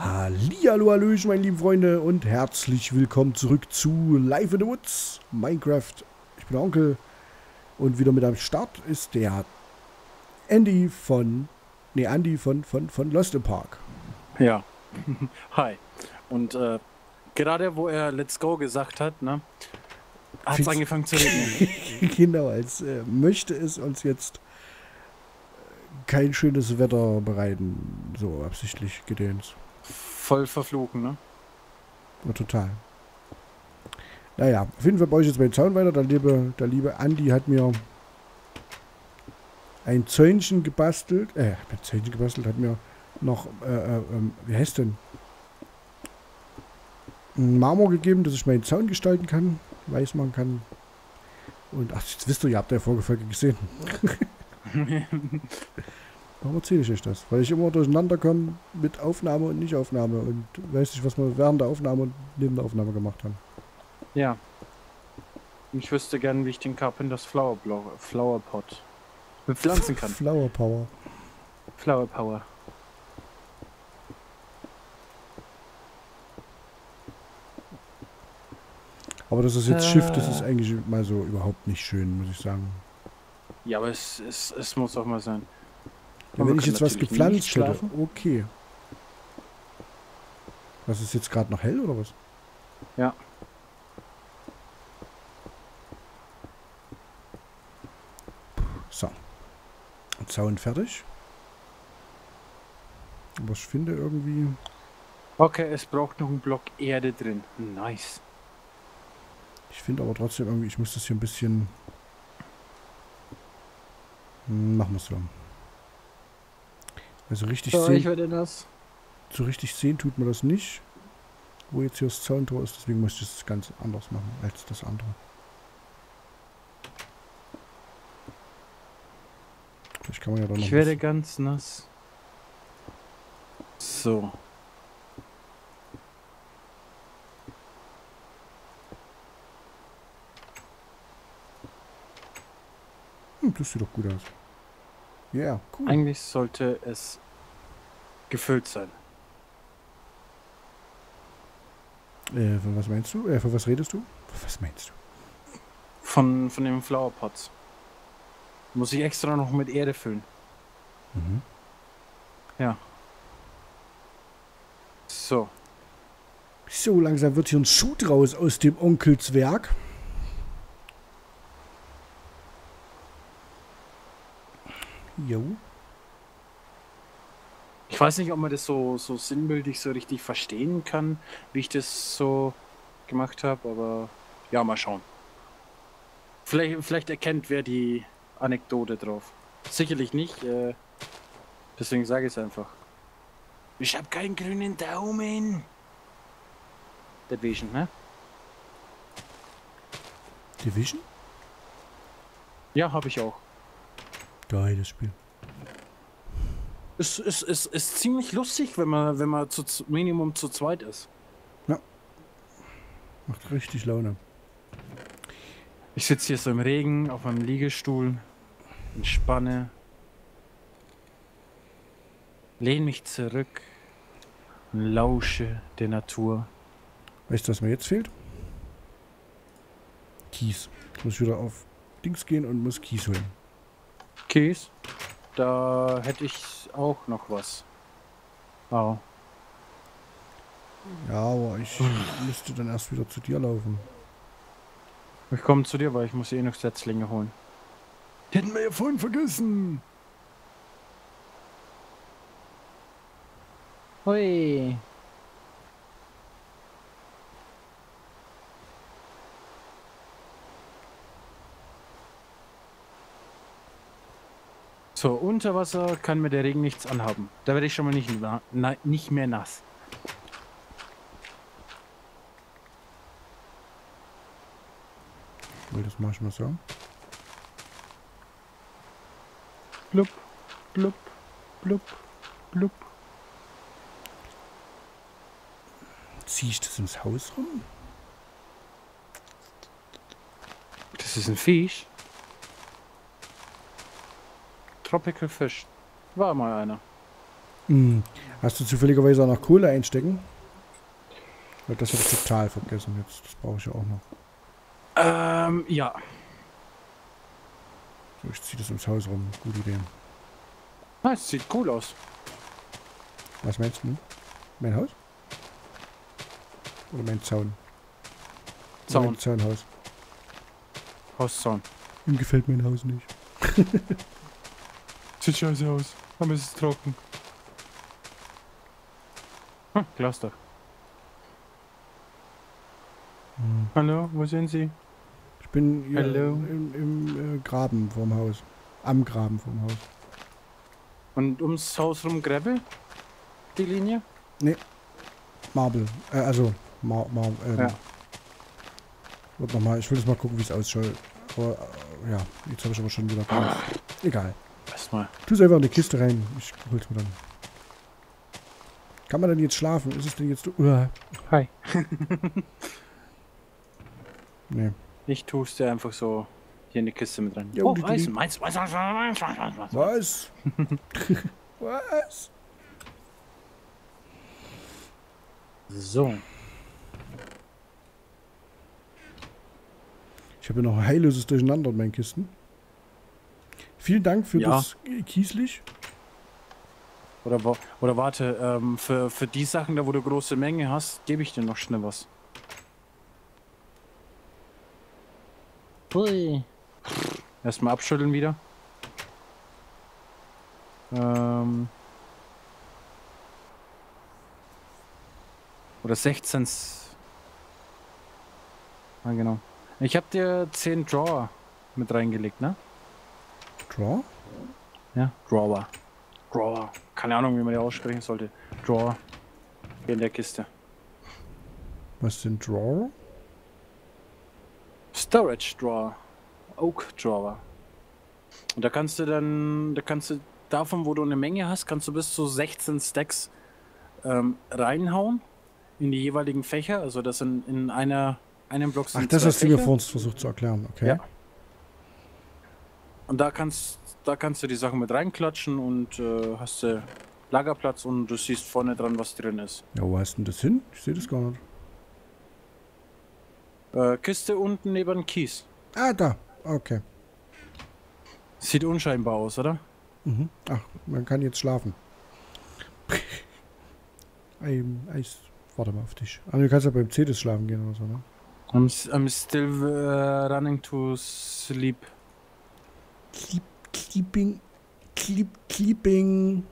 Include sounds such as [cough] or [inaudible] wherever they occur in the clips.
Hallihallo, Hallöchen, meine lieben Freunde und herzlich willkommen zurück zu Live in the Woods, Minecraft. Ich bin der Onkel und wieder mit am Start ist der Andy von, nee, Andy von, von, von Lost in Park. Ja, [laughs] hi. Und äh, gerade wo er Let's Go gesagt hat, ne, hat es angefangen zu regnen. [laughs] genau, als äh, möchte es uns jetzt äh, kein schönes Wetter bereiten, so absichtlich gedehnt voll verfluchen, ne? Ja, total. Naja, auf jeden Fall baue ich jetzt meinen Zaun weiter. Der liebe, der liebe Andi hat mir ein Zäunchen gebastelt. Äh, ein Zäunchen gebastelt, hat mir noch, äh, äh, ähm, wie heißt denn? Ein Marmor gegeben, dass ich meinen Zaun gestalten kann, weiß machen kann. Und ach, jetzt wisst ihr, ihr habt ja Vorgefolge gesehen. [laughs] [laughs] Warum erzähle ich euch das? Weil ich immer durcheinander komme mit Aufnahme und Nicht-Aufnahme und weiß nicht, was wir während der Aufnahme und neben der Aufnahme gemacht haben. Ja. Ich wüsste gern, wie ich den Carpenters Flower, Flower Pot bepflanzen kann. Flower Power. Flower Power. Aber das ist jetzt äh. Schiff, das ist eigentlich mal so überhaupt nicht schön, muss ich sagen. Ja, aber es, es, es muss auch mal sein. Ja, wenn ich jetzt was gepflanzt hätte, okay. Was ist jetzt gerade noch hell oder was? Ja. So. Zaun fertig. Aber ich finde irgendwie. Okay, es braucht noch einen Block Erde drin. Nice. Ich finde aber trotzdem irgendwie, ich muss das hier ein bisschen. Hm, machen wir es so. Also richtig so, sehen. Ich das. So richtig sehen tut man das nicht. Wo jetzt hier das Zauntor ist, deswegen muss ich das ganz anders machen als das andere. Vielleicht kann man ja dann noch. Ich werde ganz nass. So. Hm, das sieht doch gut aus. Ja, yeah, cool. Eigentlich sollte es gefüllt sein. Äh, von was meinst du? Äh, von was redest du? Was meinst du? Von, von dem Flowerpots. Muss ich extra noch mit Erde füllen. Mhm. Ja. So. So, langsam wird hier ein Schuh draus aus dem Onkelswerk. Jo. Ich weiß nicht, ob man das so, so sinnbildlich so richtig verstehen kann, wie ich das so gemacht habe, aber ja, mal schauen. Vielleicht, vielleicht erkennt wer die Anekdote drauf. Sicherlich nicht, äh, deswegen sage ich es einfach. Ich habe keinen grünen Daumen. Division, ne? Division? Ja, habe ich auch. Geiles Spiel. Es ist, ist, ist ziemlich lustig, wenn man, wenn man zu Minimum zu zweit ist. Ja. Macht richtig Laune. Ich sitze hier so im Regen auf einem Liegestuhl, entspanne, lehne mich zurück und lausche der Natur. Weißt du, was mir jetzt fehlt? Kies. Ich muss wieder auf Dings gehen und muss Kies holen. Kies? Da hätte ich auch noch was. Oh. Ja, aber ich müsste dann erst wieder zu dir laufen. Ich komme zu dir, weil ich muss eh noch Setzlinge holen. Die hätten wir ja vorhin vergessen. Hui. So, unter Wasser kann mir der Regen nichts anhaben. Da werde ich schon mal nicht, na, nicht mehr nass. Will das mach ich mal so. Blub, blub, blub, blub. Zieh ich das ins Haus rum? Das ist ein Fisch. Tropical Fish. War mal einer. Hm. Hast du zufälligerweise auch noch Kohle einstecken? Weil das habe ich total vergessen jetzt. Das brauche ich ja auch noch. Ähm, ja. So, ich ziehe das ins Haus rum. Gute Idee. Ah, es sieht cool aus. Was meinst du? Mein Haus? Oder mein Zaun? Oder Zaun. Mein Zaunhaus. Hauszaun. Ihm gefällt mein Haus nicht. [laughs] Sieht scheiße aus. Aber es ist trocken. Hm, Glasdach. Hm. Hallo, wo sind Sie? Ich bin hier Hallo. im, im äh, Graben vorm Haus. Am Graben vorm Haus. Und ums Haus rum Gravel? Die Linie? Marble. Äh, also, Mar Mar ähm, Ja. Wird noch mal, ich will jetzt mal gucken, wie es ausschaut. Aber, äh, ja, jetzt habe ich aber schon wieder drauf. Egal. Erstmal. Tu es einfach in die Kiste rein. Ich hol's mir dann. Kann man denn jetzt schlafen? Ist es denn jetzt... Uh, Hi. [laughs] nee. Ich tue es dir einfach so hier in die Kiste mit rein. Ja, oh, Eis, meins, meins, meins, meins, meins, meins. Was? [laughs] Was? So. Ich habe ja noch ein heilloses Durcheinander in meinen Kisten. Vielen Dank für Ja. das Kieslich. Oder, oder warte, ähm, für, für die Sachen, da wo du große Menge hast, gebe ich dir noch schnell was. Hui. Erstmal abschütteln wieder. Ähm. Oder 16. Ah, genau. Ich habe dir 10 Drawer mit reingelegt, ne? Draw? Ja, Drawer. Drawer. Keine Ahnung, wie man die aussprechen sollte. Drawer. Hier in der Kiste. Was sind Draw? Storage Drawer. Oak Drawer. Und da kannst du dann, da kannst du davon, wo du eine Menge hast, kannst du bis zu 16 Stacks ähm, reinhauen in die jeweiligen Fächer. Also das in, in einer, einem Block sind Ach, das hast du mir vor uns versucht zu erklären. Okay. Ja. Und da kannst, da kannst du die Sachen mit reinklatschen und äh, hast du Lagerplatz und du siehst vorne dran, was drin ist. Ja, wo du denn das hin? Ich sehe das gar nicht. Äh, Kiste unten neben Kies. Ah, da. Okay. Sieht unscheinbar aus, oder? Mhm. Ach, man kann jetzt schlafen. [laughs] ähm, Eis. Warte mal auf dich. Ah, du kannst ja beim Cetus schlafen gehen oder so, ne? I'm, I'm still uh, running to sleep. Clip, clipping. Clip, clipping.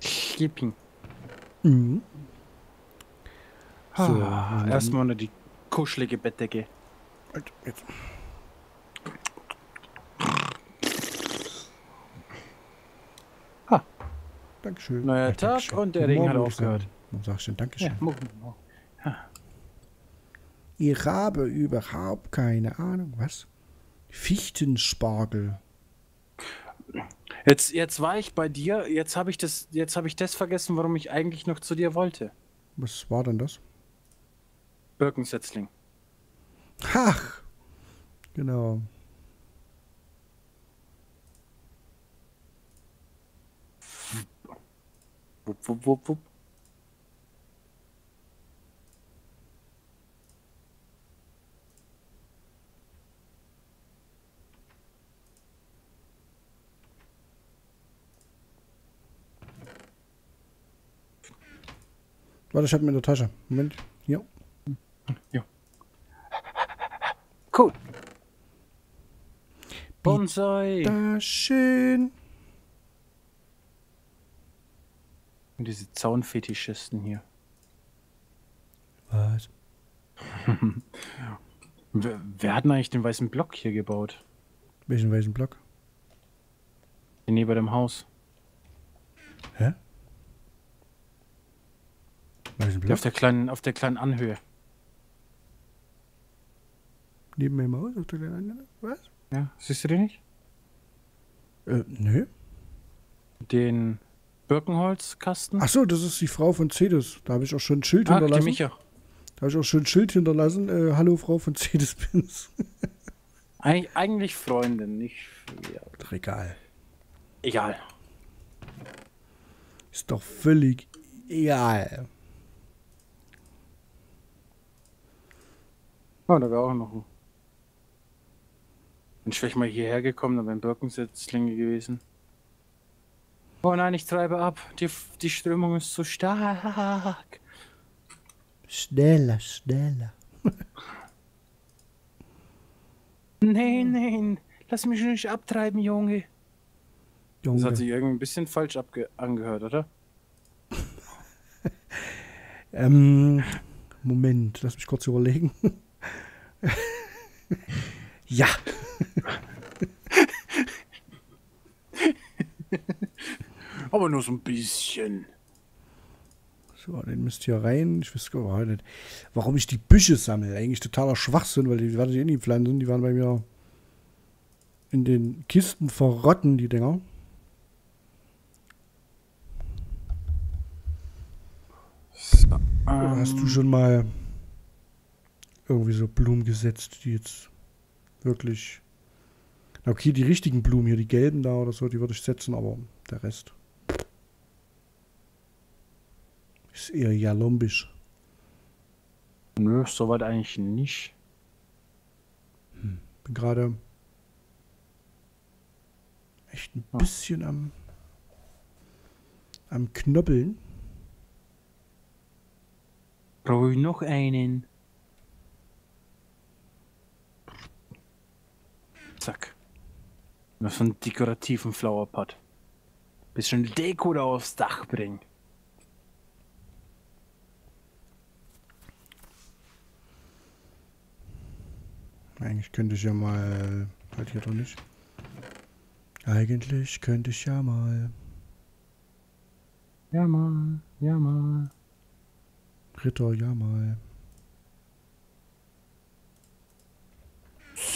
Sleeping. Mhm. So, Ah, erstmal unter die kuschelige Bettdecke. Halt, Jetzt. Ha. Dankeschön. Neuer Ja, Tag Dankeschön. und der Regen hat Morgen, aufgehört. Dann Dankeschön. Ja, morgen. Ich habe überhaupt keine Ahnung. Was? Fichtenspargel. Jetzt, jetzt war ich bei dir, jetzt habe ich das, jetzt habe ich das vergessen, warum ich eigentlich noch zu dir wollte. Was war denn das? Birkensetzling. Ach! Genau. Wupp, wupp, wupp, wupp. Warte, ich hab ihn in der Tasche. Moment. Hier. Cool. Bonsai. Da schön. Und diese Zaunfetischisten hier. Was? [laughs] Wer, wer hat denn eigentlich den weißen Block hier gebaut? Welchen weißen Block? Den neben dem Haus. Hä? Auf der kleinen, auf der kleinen Anhöhe. Neben meinem Haus? Auf der kleinen Anlage? Was? Ja, siehst du den nicht? Äh, nö. Den Birkenholzkasten. Ach so, das ist die Frau von Cedes. Da habe ich auch schon ein Schild ah, die hinterlassen. Micha. Da habe ich auch schon ein Schild hinterlassen. Äh, Hallo, Frau von Cedes Pins. [laughs] Eig eigentlich Freundin, nicht. Ja, Regal. egal. Ist doch völlig egal. Oh, da wäre auch noch ein. Bin ich mal hierher gekommen, da wäre ein Birkensetzlinge gewesen. Oh nein, ich treibe ab. Die, die Strömung ist zu stark. Schneller, schneller. [laughs] nein, nein. Lass mich nicht abtreiben, Junge. Junge. Das hat sich irgendwie ein bisschen falsch angehört, oder? [laughs] ähm, Moment, lass mich kurz überlegen. Ja. Aber nur so ein bisschen. So, den müsst ihr rein. Ich weiß gar nicht, warum ich die Büsche sammle. Eigentlich totaler Schwachsinn, weil die werden eh nie pflanzen. Die waren bei mir in den Kisten verrotten, die Dinger. So, ähm, hast du schon mal irgendwie so Blumen gesetzt, die jetzt wirklich. Okay, die richtigen Blumen hier, die gelben da oder so, die würde ich setzen, aber der Rest. Ist eher jalombisch. Nö, soweit eigentlich nicht. Hm, bin gerade echt ein bisschen am am Knoppeln. Brauche ich noch einen? Zack. Noch so einen dekorativen Flowerpot. Bisschen Deko da aufs Dach bringen. Eigentlich könnte ich ja mal. Halt hier doch nicht. Eigentlich könnte ich ja mal. Ja mal, ja mal. Ritter, ja mal.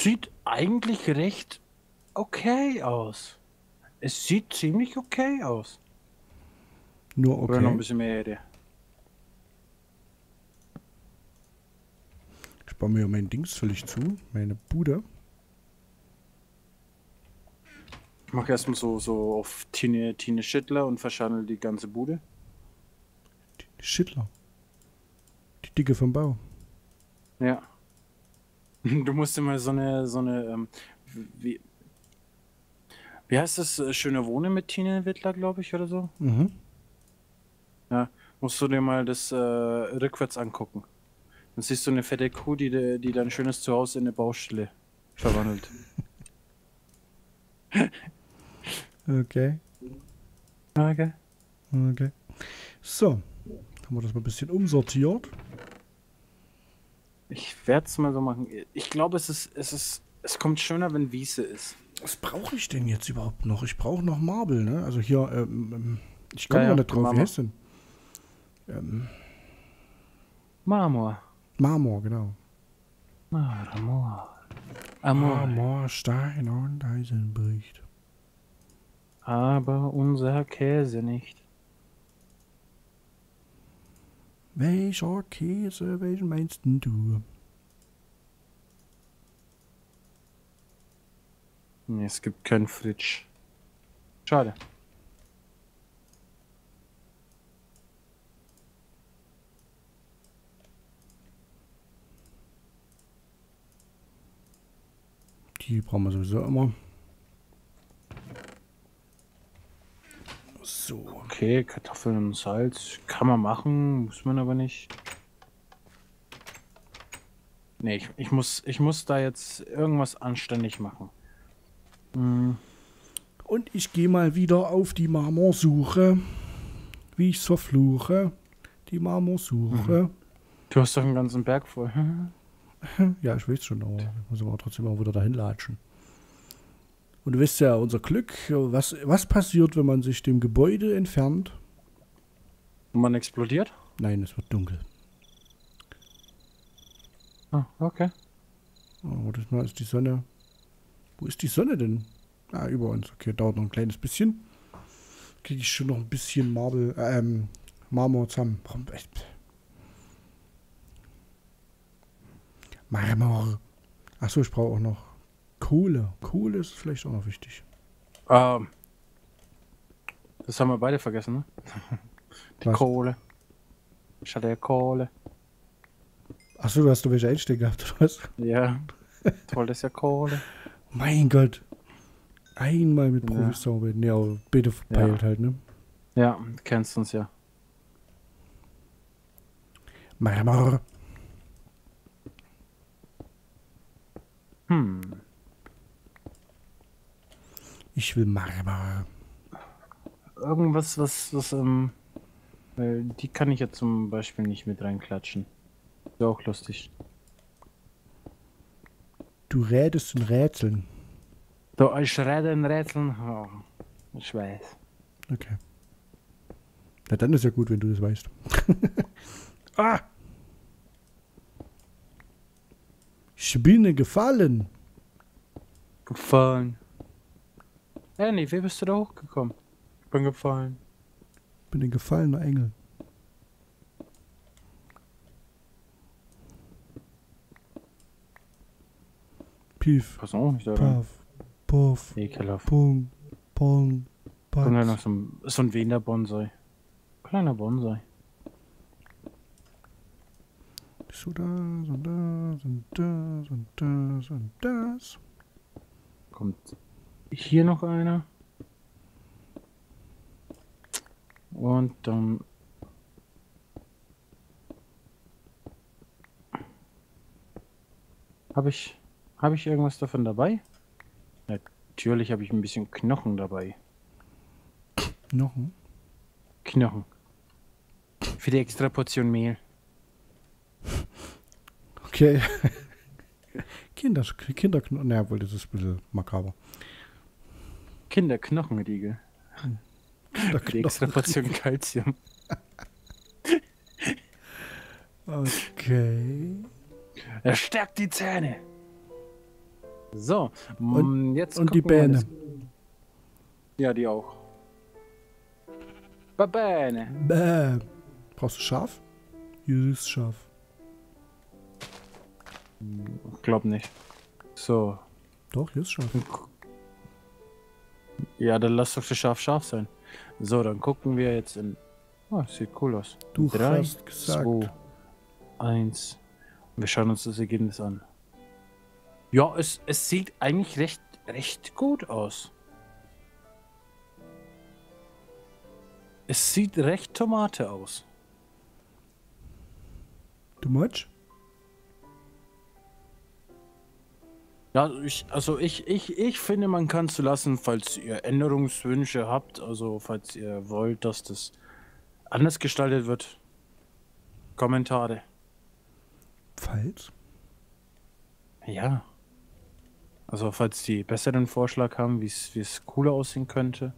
Sieht eigentlich recht okay aus. Es sieht ziemlich okay aus. Nur okay. Oder noch ein bisschen mehr Erde. baue mir mein Dings völlig zu, meine Bude. Ich mache erstmal so, so auf Tine, Tine Schittler und verschandel die ganze Bude. Tine Schittler? Die Dicke vom Bau. Ja. [laughs] Du musst immer so eine, so eine, ähm, wie, wie heißt das? Äh, Schöne Wohnen mit Tine Wittler, glaube ich, oder so? Mhm. Ja, musst du dir mal das äh, rückwärts angucken. Dann siehst du eine fette Kuh, die, die dein schönes Zuhause in eine Baustelle verwandelt. okay. Okay. Okay. So, haben wir das mal ein bisschen umsortiert. Ich werde es mal so machen. Ich glaube, es ist, es ist, es kommt schöner, wenn Wiese ist. Was brauche ich denn jetzt überhaupt noch? Ich brauche noch Marble, ne? Also hier, ähm, ähm ich komme ja, ja, nicht drauf. Wie heißt denn? Ähm, Marmor. Marmor, genau. Marmor. Amor. Marmor, Stein und Eisen bricht. Aber unser Käse nicht. Welcher Käse, welchen meinst du? Nee, es gibt keinen Fritsch. Schade. Die brauchen wir sowieso immer. So. Okay, Kartoffeln und Salz. Kann man machen, muss man aber nicht. Nee, ich, ich, muss, ich muss da jetzt irgendwas anständig machen. Hm. Und ich gehe mal wieder auf die Marmorsuche. Wie ich verfluche. Die Marmorsuche. Mhm. Du hast doch einen ganzen Berg voll. [laughs] ja, ich weiß schon, aber muss aber trotzdem auch wieder dahin latschen. Und du weißt ja, unser Glück, was, was passiert, wenn man sich dem Gebäude entfernt? Und man explodiert? Nein, es wird dunkel. Ah, okay. Oh, das mal ist die Sonne. Wo ist die Sonne denn? Ah, über uns. Okay, dauert noch ein kleines bisschen. Kriege ich schon noch ein bisschen Marble, ähm, Marmor zusammen. Marmor. Achso, ich brauche auch noch Kohle. Kohle ist vielleicht auch noch wichtig. Ähm. Das haben wir beide vergessen, ne? Die Was? Kohle. Ich hatte ja Kohle. Achso, du hast du welche einstehen gehabt, oder was? Ja. Toll, das ist ja Kohle. Mein Gott. Einmal mit Ja. Profis zu arbeiten. Ja, aber bitte verpeilt halt, ne? Ja, du kennst uns ja. Marmor. Ich will Marmor. Irgendwas, was, was, ähm. Weil die kann ich ja zum Beispiel nicht mit reinklatschen. Ist auch lustig. Du rätest in Rätseln. So, ich rede in Rätseln. Oh, ich weiß. Okay. Na, dann ist ja gut, wenn du das weißt. [laughs] ah! Ich bin gefallen. Gefallen. Annie, wie bist du da hochgekommen? Ich bin gefallen. bin ein gefallener Engel. Pief, Pass auch nicht da rein. paf, puff, Ekelhaft. pung, pong, Kommt ja noch patz. so ein, so ein Wiener Bonsai. Kleiner Bonsai. So das und das und das und das und das. Kommt hier noch einer. Und dann. Habe ich, habe ich irgendwas davon dabei? Natürlich habe ich ein bisschen Knochen dabei. Noch ein? Knochen. Für die extra Portion Mehl. Okay. [laughs] Kinder, Kinderknochen. Naja, wohl, das ist ein bisschen makaber. Kinderknochenriegel. Für die extra. Portion Calcium. Okay. Er stärkt die Zähne. So, Und- jetzt und die Bähne. Ja, die auch. Babäne. Bäh. Brauchst du ist scharf. Ich glaub nicht. So. Doch, hier ist scharf. Ja, dann lass doch das scharf scharf sein. So, dann gucken wir jetzt in. Oh, sieht cool aus. Du Drei, hast gesagt. Zwei, eins. Und wir schauen uns das Ergebnis an. Ja, es, es sieht eigentlich recht, recht gut aus. Es sieht recht Tomate aus. Too much? Ja, ich, also ich, ich, ich finde, man kann es lassen, falls ihr Änderungswünsche habt, also falls ihr wollt, dass das anders gestaltet wird. Kommentare. Falls? Ja. Also falls die besseren Vorschlag haben, wie es wie es cooler aussehen könnte.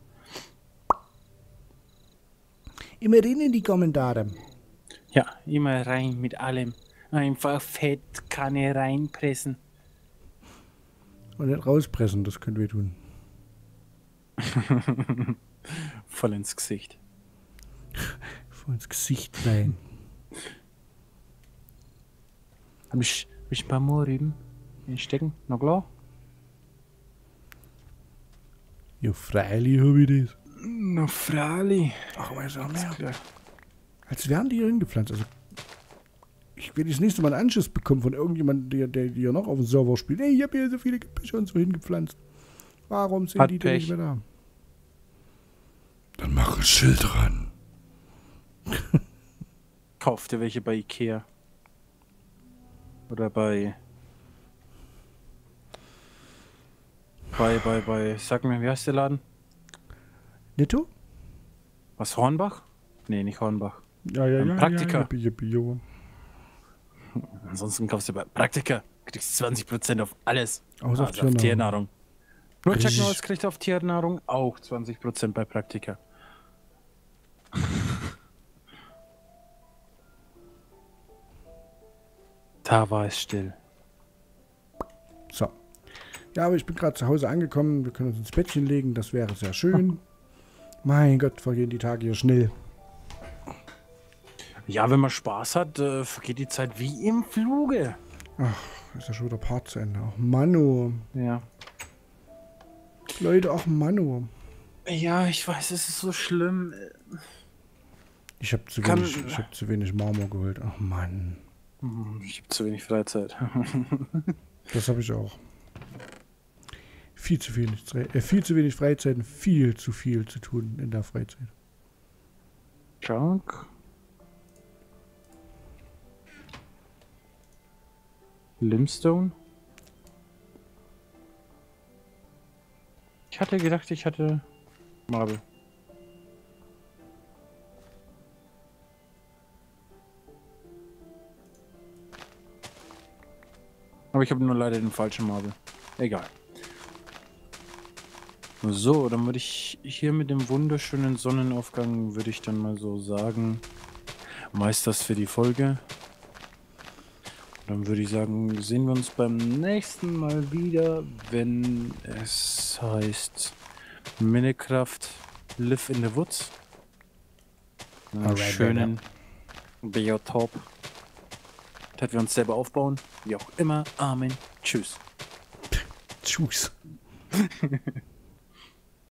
Immer rein in die Kommentare. Ja, immer rein mit allem. Einfach Fettkanne reinpressen. Und nicht rauspressen, das können wir tun. [laughs] Voll ins Gesicht. Vor ins Gesicht rein. Hab ich, hab ich ein paar Mohrrüben stecken? Na klar? Ja, freilich hab ich das. Na Frali. Ach, aber so mehr. Als wären die hier hingepflanzt. Also, ich werde das nächste Mal einen Anschiss bekommen von irgendjemandem, der, der, der hier noch auf dem Server spielt. Ey, ich habe hier so viele Gebüsche und so hingepflanzt. Warum sind Hat die denn nicht Pech. mehr da? Dann mach ein Schild dran. [laughs] Kauf dir welche bei Ikea. Oder bei. Bei, bei, bei. Sag mir, wie heißt der Laden? Netto? Was, Hornbach? Nee, nicht Hornbach. Ja, ja, Ein ja. Praktiker. Ja, ja, ja, ja. Ansonsten kaufst du bei Praktika. Kriegst 20% auf alles. Außer auf also auf Tiernahrung. Tiernahrung. Richtig. Norris kriegt auf Tiernahrung auch 20% bei Praktika. [laughs] Da war es still. So. Ja, aber ich bin gerade zu Hause angekommen. Wir können uns ins Bettchen legen. Das wäre sehr schön. [laughs] mein Gott, vergehen die Tage hier schnell. Ja, wenn man Spaß hat, äh, vergeht die Zeit wie im Fluge. Ist ja schon wieder Part zu Ende. Ach, Manu. Ja. Leute, ach, Manu. Ja, ich weiß, es ist so schlimm. Ich habe zu, Kann- wenig, ich hab zu wenig Marmor geholt. Ach Mann. Hm, Ich habe zu wenig Freizeit. [laughs] Das habe ich auch. Viel zu wenig, Fre- äh, viel zu wenig Freizeit und viel zu viel zu tun in der Freizeit. Junk. Limstone. Ich hatte gedacht, ich hatte Marble. Aber ich habe nur leider den falschen Marble. Egal. So, dann würde ich hier mit dem wunderschönen Sonnenaufgang, würde ich dann mal so sagen, meisters für die Folge. Dann würde ich sagen, sehen wir uns beim nächsten Mal wieder, wenn es heißt Minecraft Live in the Woods. Einen Alright, schönen Biotop. Das wir uns selber aufbauen. Wie auch immer. Amen. Tschüss. Tschüss. [laughs]